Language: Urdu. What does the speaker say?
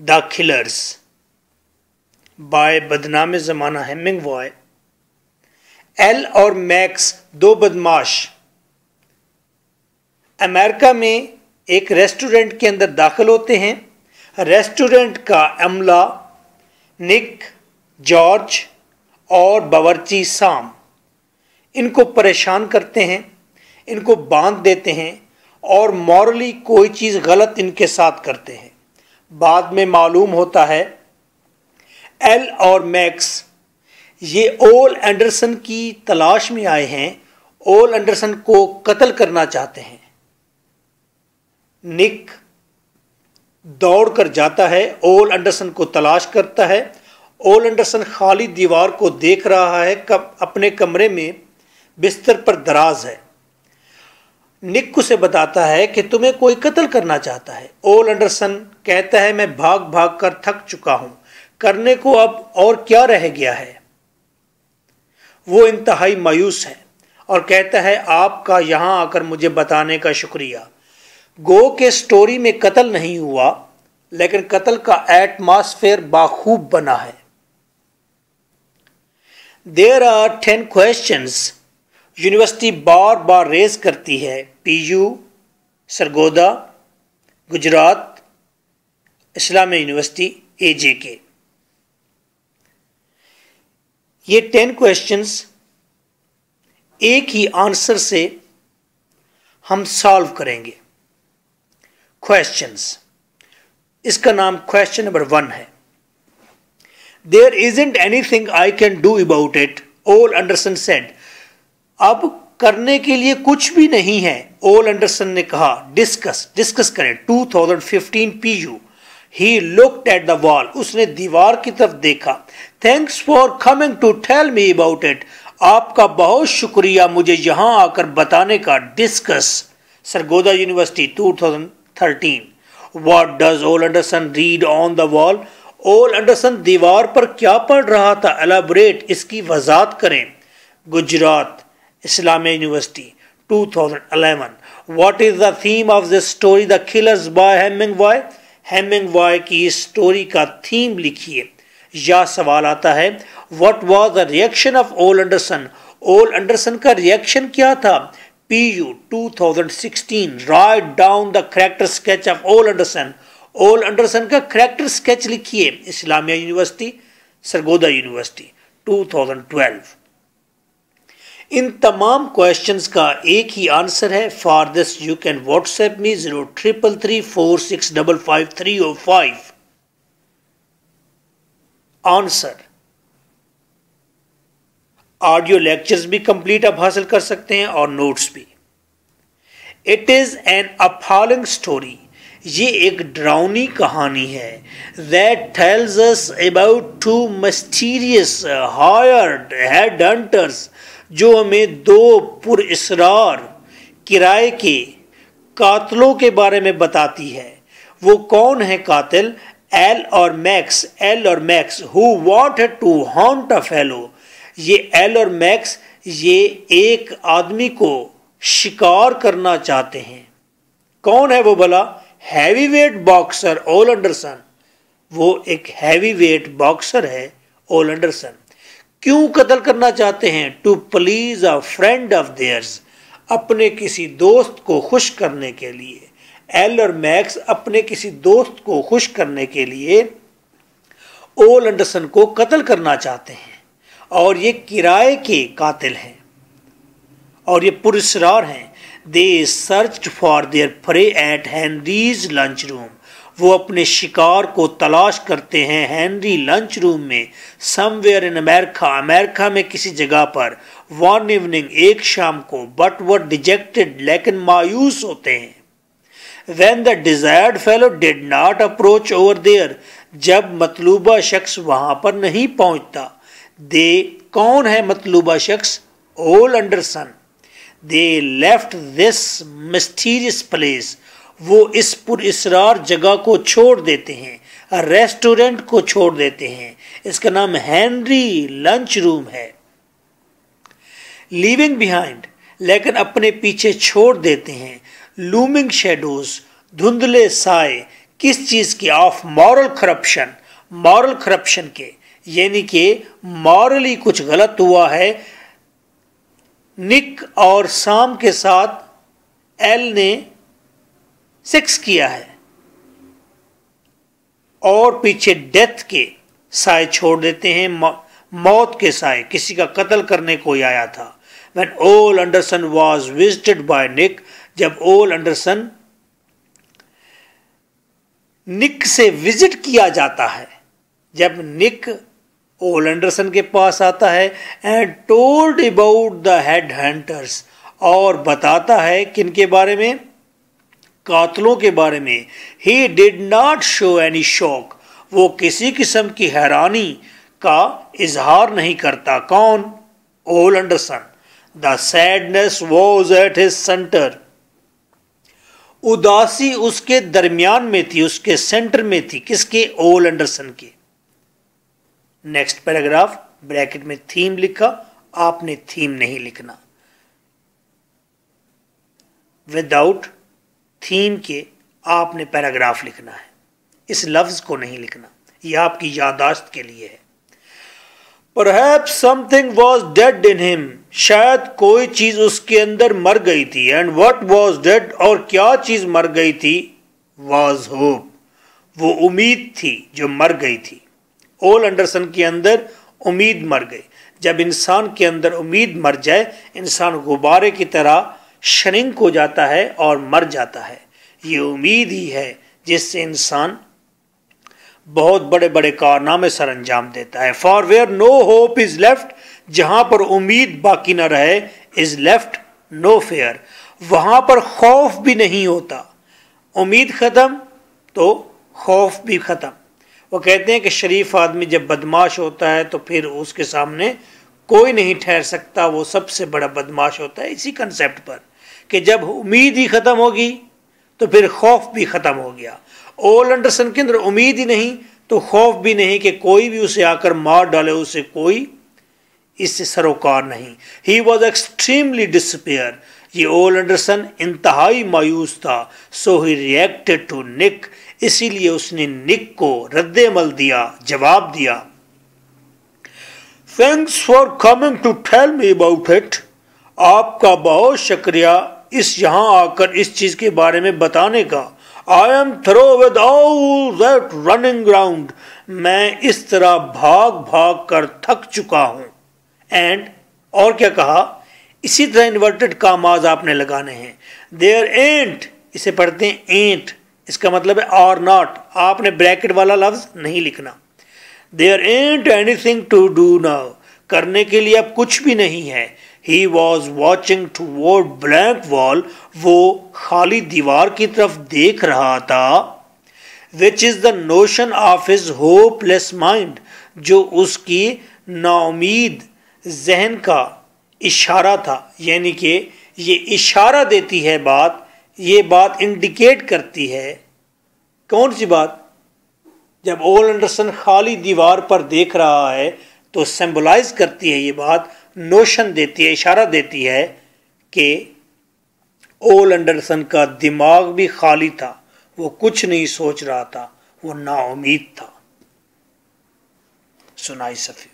دا کھلرز بائے بدنام زمانہ ہیمنگ وائے ایل اور میکس دو بدماش امریکہ میں ایک ریسٹورنٹ کے اندر داخل ہوتے ہیں۔ ریسٹورنٹ کا عملہ نک، جارج اور باورچی سام۔ ان کو پریشان کرتے ہیں، ان کو باندھ دیتے ہیں اور مورلی کوئی چیز غلط ان کے ساتھ کرتے ہیں۔ بعد میں معلوم ہوتا ہے ایل اور میکس یہ اول اینڈرسن کی تلاش میں آئے ہیں، اول اینڈرسن کو قتل کرنا چاہتے ہیں۔ نک دوڑ کر جاتا ہے، اول اینڈرسن کو تلاش کرتا ہے۔ اول اینڈرسن خالی دیوار کو دیکھ رہا ہے اپنے کمرے میں بستر پر دراز ہے۔ نک اسے بتاتا ہے کہ تمہیں کوئی قتل کرنا چاہتا ہے۔ اول انڈرسن کہتا ہے، میں بھاگ بھاگ کر تھک چکا ہوں۔ کرنے کو اب اور کیا رہ گیا ہے؟ وہ انتہائی مایوس ہے اور کہتا ہے آپ کا یہاں آ کر مجھے بتانے کا شکریہ۔ گو کے سٹوری میں قتل نہیں ہوا، لیکن قتل کا ایٹماسفیئر باخوب بنا ہے۔ There are ten questions university بار بار ریز کرتی ہے۔ P U, Sargodha, Gujrat Islamia university, A J K. یہ ٹین کوشچنس ایک ہی آنسر سے ہم سالو کریں گے. کوشچنس اس کا نام کوشچن نمبر ون ہے. There isn't anything I can do about it Ole Andersen said اب کرنے کے لیے کچھ بھی نہیں ہے اول انڈرسن نے کہا. ڈسکس ڈسکس کریں. 2015 P U he looked at the wall اس نے دیوار کی طرف دیکھا. Thanks for coming to tell me about it آپ کا بہت شکریہ مجھے یہاں آ کر بتانے کا discuss Sargodha university 2013 what does Ole Andersen read on the wall Ole Andersen دیوار پر کیا پڑھ رہا تھا؟ الابریٹ اس کی وضاحت کریں. Gujrat Islamia university 2011 what is the theme of the story the killers by Hemingway Hemingway کی اسٹوری کا تھیم لکھیے. یا سوال آتا ہے what was the reaction of Ole Andreson Ole Andreson کا ریئیکشن کیا تھا؟ P U 2016 write down the character sketch of Ole Andreson Ole Andersen کا کریکٹر اسکیچ لکھیے اسلامیہ یونیورسٹی سرگودا یونیورسٹی 2012 ان تمام کوشچنس کا ایک ہی آنسر ہے for this you can WhatsApp me zero triple three four six double five three O five answer. Audio lectures بھی کمپلیٹ آپ حاصل کر سکتے ہیں اور نوٹس بھی۔ It is an appalling story یہ ایک ڈراؤنی کہانی ہے۔ That tells us about two mysterious hired head hunters جو ہمیں دو پر اسرار کرائے کے قاتلوں کے بارے میں بتاتی ہے۔ وہ کون ہے قاتل؟ ایل اور میکس ایل اور Max who want to hunt a fellow یہ ایل اور میکس یہ ایک آدمی کو شکار کرنا چاہتے ہیں۔ کون ہے وہ بلا heavy weight boxer Ole Anderson. وہ ایک ہیوی ویٹ باکسر ہے اول انڈرسن۔ کیوں قتل کرنا چاہتے ہیں؟ To please a friend of theirs اپنے کسی دوست کو خوش کرنے کے لیے۔ ایل اور میکس اپنے کسی دوست کو خوش کرنے کے لیے اول انڈرسن کو قتل کرنا چاہتے ہیں اور یہ کرائے کے قاتل ہیں اور یہ پرسرار ہیں۔ They search for their prey at Henry's lunch room وہ اپنے شکار کو تلاش کرتے ہیں ہینری لنچ روم میں۔ Somewhere in America America میں کسی جگہ پر۔ ون ایوننگ ایک شام کو۔ بٹ وہ ڈیجیکٹڈ لیکن مایوس ہوتے ہیں۔ When the desired fellow did not approach over there جب مطلوبہ شخص وہاں پر نہیں پہنچتا، دے کون ہے مطلوبہ شخص؟ Ole Andersen they left this mysterious place وہ اس پر اسرار جگہ کو چھوڑ دیتے ہیں ریسٹورنٹ کو چھوڑ دیتے ہیں۔ اس کا نام ہینری لنچ روم ہے۔ لیونگ بیہائنڈ لیکن اپنے پیچھے چھوڑ دیتے ہیں۔ لومنگ شیڈوز دھندلے سائے، کس چیز کی؟ Of moral corruption. Moral corruption کے یعنی کہ مورلی کچھ غلط ہوا ہے۔ نک اور سام کے ساتھ ایل نے سیکس کیا ہے۔ اور پیچھے ڈیتھ کے سائے چھوڑ دیتے ہیں۔ موت کے سائے، کسی کا قتل کرنے کو آیا تھا۔ وین اول انڈرسن واز وزٹڈ بائی نک جب اول انڈرسن نک سے وزٹ کیا جاتا ہے، جب نک اول انڈرسن کے پاس آتا ہے and told about the head hunters اور بتاتا ہے کن کے بارے میں؟ قاتلوں کے بارے میں۔ He did not show any شوق وہ کسی قسم کی حیرانی کا اظہار نہیں کرتا۔ کون؟ Ole Andersen. The sadness was at his centre اداسی اس کے درمیان میں تھی، اس کے سینٹر میں تھی۔ کس کے؟ اول انڈرسن کے۔ نیکسٹ پیراگراف، بریکٹ میں تھیم لکھا، آپ نے تھیم نہیں لکھنا۔ وداؤٹ تھیم کے آپ نے پیراگراف لکھنا ہے۔ اس لفظ کو نہیں لکھنا۔ یہ آپ کی یاداشت کے لیے ہے۔ Perhaps something was dead in ہم شاید کوئی چیز اس کے اندر مر گئی تھی. اینڈ وٹ واز ڈیڈ اور کیا چیز مر گئی تھی؟ واز ہوپ وہ امید تھی جو مر گئی تھی. اول انڈرسن کے اندر امید مر گئی. جب انسان کے اندر امید مر جائے، انسان غبارے کی طرح شرنک ہو جاتا ہے اور مر جاتا ہے. یہ امید ہی ہے جس سے انسان بہت بڑے بڑے کارنامے سر انجام دیتا ہے۔ For where no hope is left جہاں پر امید باقی نہ رہے از لیفٹ نو فیئر وہاں پر خوف بھی نہیں ہوتا۔ امید ختم تو خوف بھی ختم۔ وہ کہتے ہیں کہ شریف آدمی جب بدماش ہوتا ہے تو پھر اس کے سامنے کوئی نہیں ٹھہر سکتا، وہ سب سے بڑا بدماش ہوتا ہے۔ اسی کنسیپٹ پر کہ جب امید ہی ختم ہوگی تو پھر خوف بھی ختم ہو گیا۔ اول انڈرسن کے اندر امید ہی نہیں، تو خوف بھی نہیں کہ کوئی بھی اسے آ کر مار ڈالے، اسے کوئی اس سے سروکار نہیں۔ ہی واز ایکسٹریملی ڈسپیئر یہ اول انڈرسن انتہائی مایوس تھا سو ہی ریئیکٹڈ ٹو نک اسی لیے اس نے نک کو رد عمل دیا، جواب دیا۔ Thanks for coming to tell me about it آپ کا بہت شکریہ اس یہاں آ کر اس چیز کے بارے میں بتانے کا۔ I am through with all that running ground میں اس طرح بھاگ بھاگ کر تھک چکا ہوں۔ اینڈ اور کیا کہا؟ اسی طرح انورٹڈ کاماز آپ نے لگانے ہیں۔ دیر اینٹ اسے پڑھتے ہیں اینٹ اس کا مطلب ہے آر ناٹ آپ نے بریکٹ والا لفظ نہیں لکھنا۔ There ain't anything to do now کرنے کے لیے اب کچھ بھی نہیں ہے۔ He was watching toward blank wall وہ خالی دیوار کی طرف دیکھ رہا تھا which is the notion of his hopeless mind جو اس کی نا امید ذہن کا اشارہ تھا. یعنی کہ یہ اشارہ دیتی ہے بات، یہ بات انڈیکیٹ کرتی ہے. کون سی بات؟ جب اول انڈرسن خالی دیوار پر دیکھ رہا ہے، تو سمبلائز کرتی ہے یہ بات نوشن دیتی ہے، اشارہ دیتی ہے کہ اول انڈرسن کا دماغ بھی خالی تھا، وہ کچھ نہیں سوچ رہا تھا، وہ نا امید تھا۔ سنائی سفیر۔